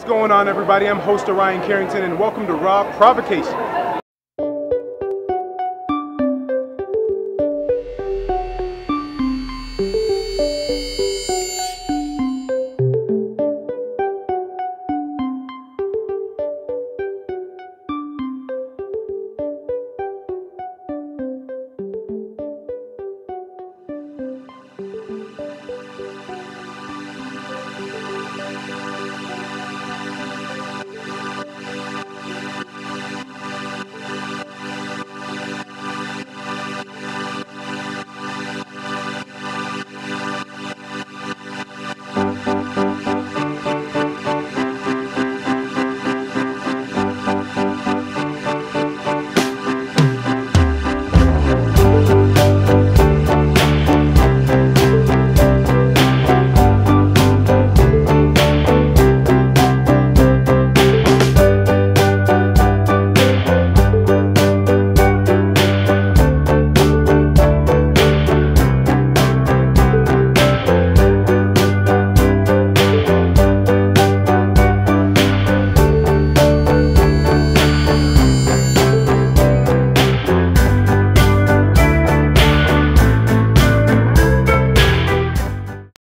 What's going on, everybody? I'm host Orion Carrington, and welcome to Raw Provocation.